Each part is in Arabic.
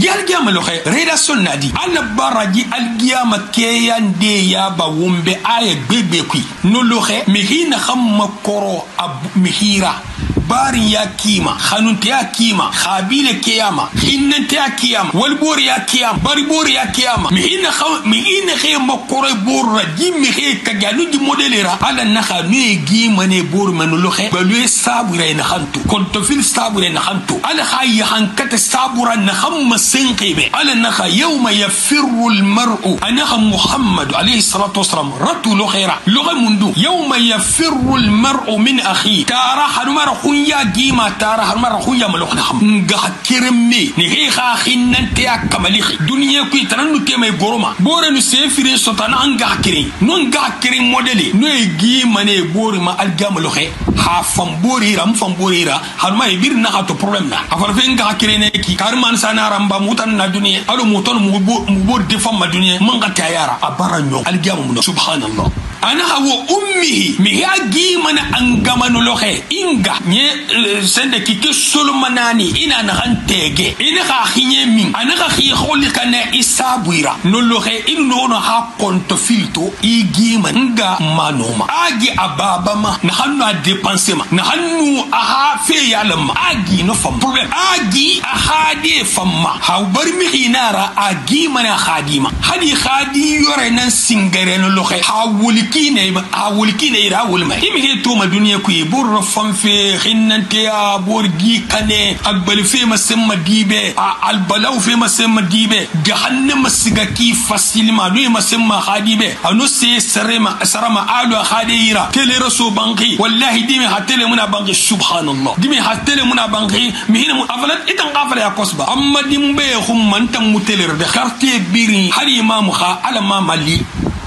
ya algiyama loxe relation nadi ala baraji algiyama keyan de ya aya gbegbe kui. No loxe mihina xamma koro mihira barin ya kima hanunta ya kima khabila kiyama hinnanta ya kiyama walbori ya kiyama bari bori ya kiyama mi khaw mi ina khe makore borra di mi khe kagalu di modelera ala na kha ne gi mane bor manu lo khe balu sabura ina khantu konto fil sabura ina khantu ala kha ya hankata sabura na khamma sinqibe ala na kha yawma yafirru ana muhammad alayhi salatu wassalam ratu lo khaira lo mundu yawma yafirru al mar'u min akhi ya gima tara har mara hunya malok na ham. Nga kiremme ni he kha hinnan te akamali duniya ku tanan nu te mai goroma. Bore nu se fire sotana anga kirin non ga kirin modeli no e gima ne bore ma alga malok ha fam bore ram fam bore ra. Har ma bir na ha to problem na. Afar fe nga kirin ne ki. Kar man sana ramba mutan na duniya alu muton mu bor defam ma duniya man ga tayara abara nyo. Alga mu subhanallah ana hawo ummihi mi ya gi mana an gama no lohe inga. Nye sende kike solo manani ina na han tege ina ka hinye min ana ka hi kholi kana isabuira no lohe in no no ha konto filto i gi nga manoma. Agi ababa ma. Na hanu a dépenser ma. Na hanu a ha fe yalam agi no fam problem. Agi a ha de fam ma. Ha bar mi hinara agi mana khadima hadi khadi yore nan singare no lohe ha wuli kine a wul kine ira wul mai imi ke to ma duniya ku yi bur rafan fe hinnan te a bor gi kane agbal fe masem madibe a albalau fe masem madibe jahannam siga ki fasil ma do masem ma khadibe anu se sarema sarama alu khadira tele raso banki wallahi dimi hatele muna banki subhanallah dimi hatele muna banki mi hina mu afalat itan qafala ya kosba amma dimbe khum man tam muteler de kharte biri hari ma mu kha ala ma mali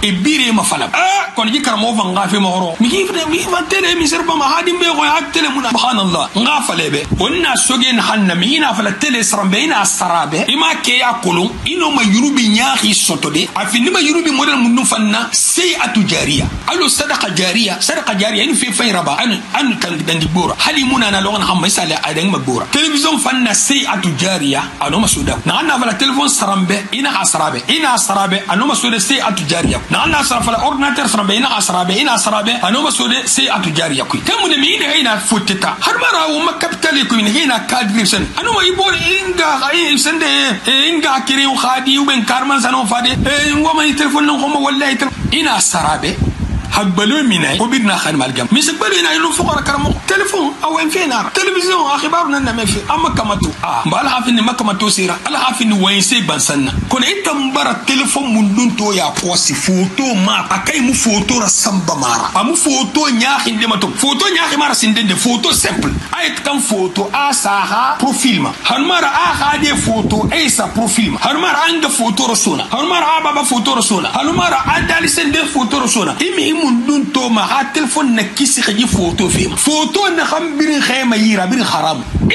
e bire ma fala ah kon ji karamo fa nga fe moro mi ki fde mi fa tele mi serba ma hadim be ko hak tele muna subhanallah nga fale be onna sogen hanna mi ina fala tele sarambe ina sarabe ima ke ya kolon ino ma yurubi nyahi sotode afini ma yurubi model munnu fanna sai atu jariya alo sadaqa jariya sadaqa jariya ni fi fay raba an an tan dandi bora hali muna na logan hamma sale adan ma bora television fanna sai atu jariya ano ma suda na anna fala telefon sarambe ina asarabe ina asarabe ano ma suda sai atu jariya لعل أسرى فلا أورناتر سربين أسرابين أسرابين أنا مسؤول سي أتجاري يكوي كم من مين هنا فتتا هرمرا وما كابتال يكوي هنا كادري سن أنا ما يبون إنغا أي سن ده إنغا كري وخادي وبن كارمان سنو فادي إنغا ما يتلفون نقوم والله يتلفون إنا أسرابين be هقبلوا منا وبدنا خان مالجم مش قبلوا هنا يلو فقرا كرمو تليفون أو وين فينا تلفزيون اخبارنا ما في. أما كمتو آه. بال عارف ان ما كمتو سيرا أنا عارف ان وين سي بنسنا كون إنت مبارا التليفون من دون تو يا بوسي فوتو ما اكاي مو فوتو رسمبا مارا. امو فوتو نياخي دي ماتو. فوتو نياخي مارا سندن فوتو سامبل ايت كان فوتو. اساها بروفيل ما. هنمارا آخا دي فوتو إيسا بروفيل ما. هنمارا عند فوتو رسونا. هنمارا بابا فوتو رسونا. هنمارا عند سندن فوتو رسونا. ايمي من دون ان ما هات تلفون نكيسي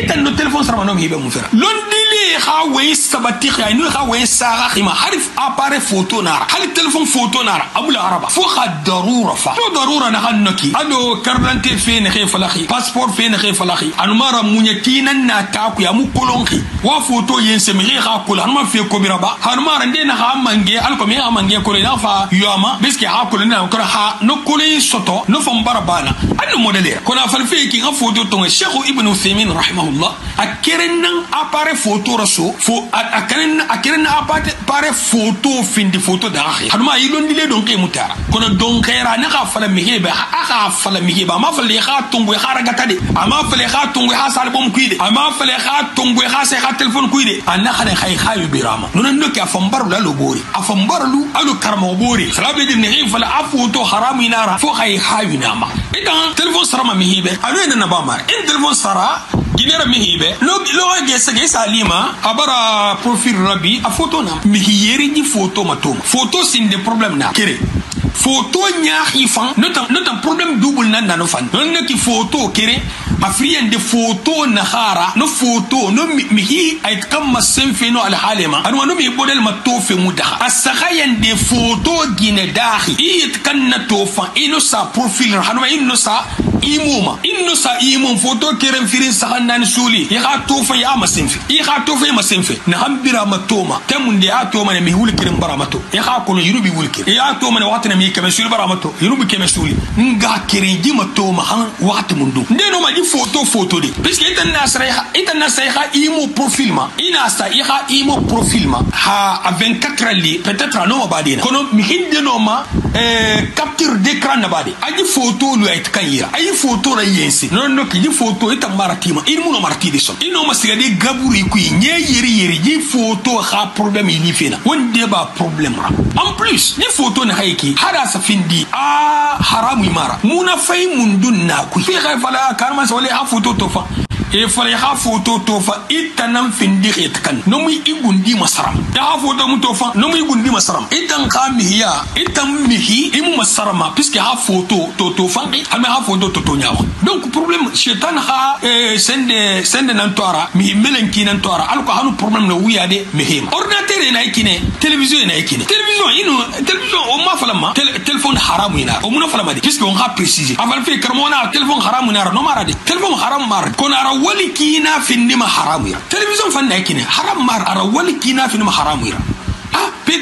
إتن لو تلفون سرما نومي يبقى مفرا لون ديلي خاوين سباتيخ يعني نو خاوين سارا خيما حرف أباري فوتو نارا حال التلفون فوتو نارا أبو العربة فوخا ضرورة فا فو ضرورة نخان نوكي أدو كربانتي فين خين فلاخي باسبور فين خين فلاخي أنو مارا مونيا كينا ناتاكو يامو كولونخي وا فوتو ينسمي غي خاكول أنو ما في كوبي ربا أنو مارا ندينا خامنجي ألكو ميها مانجي كولي نافا يوما بسكي خاكول نا وكرا خا نوكولي سوتو نوفم باربانا أنو موديلير كنا فالفيكي غفوتو تونغ الشيخ ابن سيمين رحمه الله أكيرن أباري فوتو رسو فو أكيرن أكيرن أباري فوتو فين دي فوتو ده أخي هنما يلون دي لدون كي متارا كنا دون كيرا نغافل ميهيبا أغافل ميهيبا ما فلي خاتون بي خارجتا دي أما فلي خاتون بي خاس ألبوم كوي دي أما فلي خاتون بي خاس يخات تلفون كوي أنا خلي خاي خايو بيراما نونا نوكي أفنبرو لالو بوري أفنبرو لو ألو كرمو بوري سلابي دي نغي فلا أفوتو حرامي نارا فو خاي خايو ناما إذا تلفون سرما ميهيبا أنا إنا نبامار إن تلفون سرا ginera mihibe. Lo lo ge sege salima abara profil rabi a photo na. Mihiyeri ni photo matoma photo sin de problem na. Kere. Photo ñaaxi fan. Notan notan problème double nan nano fan. Non neki photo kere. Afriyen de photo na hara no photo no mi hi ay kam ma sen fe no al halema anu no mi bodel ma to fe mu daha asakhayen de photo gine dahi. It kan na to fa ino sa profil hanu ino sa imuma. Innu sa imum foto kerem firin sahan nan suli. I ka tofa ya masenfe i ka tofa ya masenfe na hambira matoma temun de ya toma ne mi wuli kerem bara i ka kono yiru bi wuli kerem. I ya toma ne wakati ne mi keme suli bara mato yiru bi keme suli. Nga kerin ji matoma han wakati mun dun de no ma ji foto foto de. Parce que ita na sa ita na sa imu profil ma. Ina sa i ka imu profil ma. Ha a 24 heures li peut-être a noma kono mi hinde noma eh, capture d'écran na bade. Aji foto lu ay kan yira. Ay ayi foto na yensi non no ki ji foto ita maratima il muno marati de son. Ino ma siga gaburi ku nye yeri yeri. Ji foto ha problem ni fena. Wonde ba problem ra. En plus yi foto na hayki hada sa findi. A haramu mara muna fay mundun na ku fi khay fala karma sa wala ha foto to fa e fara ha foto to fa nan findi kan no mu igundi masaram. Da ha foto mu to fa no mu igundi masaram. Itan ka mihiya itan mihi imu masarama puisque ha foto to to fa ha ha foto to to nyawa donc problème shetan ha eh, sende sende nan toara mi melen ki nan toara alko hanu problème no wiya de mihima ordinateur ina ikine télévision ina ikine télévision ino télévision o ma fala ma. Téléphone haramu ina o muna fala ma de. Puisque on ha aval fe karmona téléphone haramu ina no mara de. Téléphone haram mar kon ara wali kina finnima haramu ira télévision fan na ikine haram mar ara haramu ira ah pe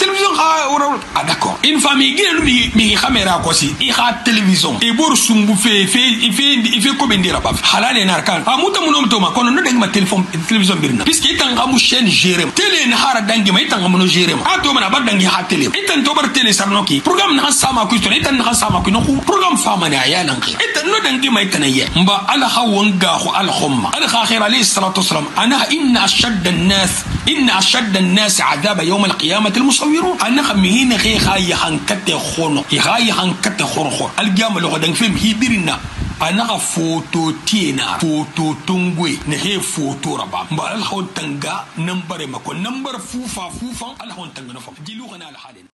télévision ha wora ah d'accord une famille gine no mi kamera ko si i ha télévision e bor sumbu fe fe fe fe ko be ndira ba halale nar kan ah muta munom to ma kono no dangi ma téléphone télévision birna puisque itan ga mu chaîne gérer télé na hara dangi ma itan ga mu no gérer ma ah to mana ba dangi ha télé itan to bar télé sarno ki programme na sama ku to itan na sama ku no ku programme fama ne aya nan ki itan no dangi ma itan ye mba ala hawan ga khu al khumma al khair alayhi salatu wassalam ana inna ashadda an-nas inna ashadda an-nas adaba yawm يوم القيامة المصورون. أنا خميهين خي خاي حنكت خونو. خاي حنكت خرخو الجامع لو قدن هي هيبرنا أنا فوتو تينا. فوتو تونغوي نهي فوتو ربا. مبارا الخون تنغا. نمبر مكو. نمبر فوفا فوفا. الخون تنغا نفا جلوغنا الحالين